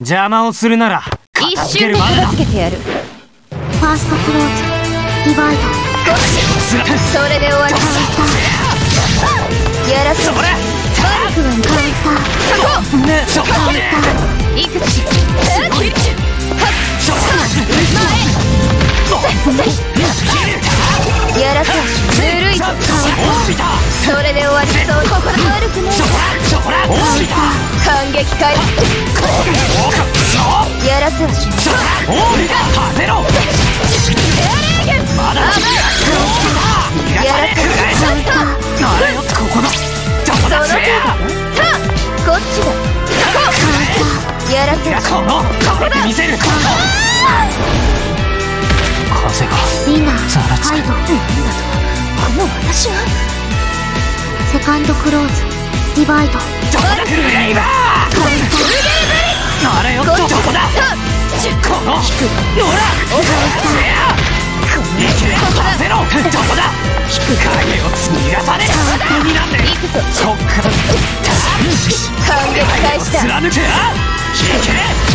邪魔をするなら一瞬で片付けてやる。ファーストクローズディバイドそれで終わり。やらせそれ。バルクはカウンターねそこねいくつ？やらせ。ぬるいぞそれ。で終わりそうここ悪くない反撃開始やらせはしないやらせはしないここだその程度ださあこっちだやらせはしこのこれで見せる。風がディナーざらつくこの私はセカンドクローズディバイドどこだクルレイバーあれ貫けあいけ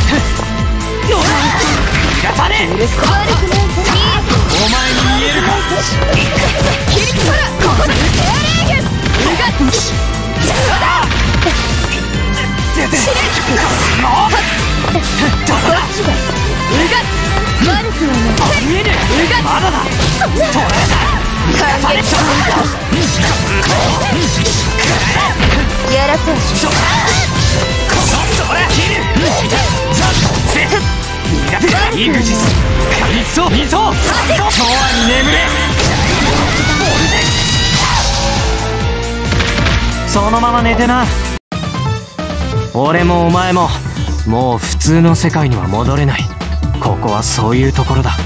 まだだ取れ。た反撃やらせはしこのそれ。切るせ苦手イグジスカリソミソ永遠に眠れ。そのまま寝てな俺もお前ももう普通の世界には戻れ。ないここはそういうところだ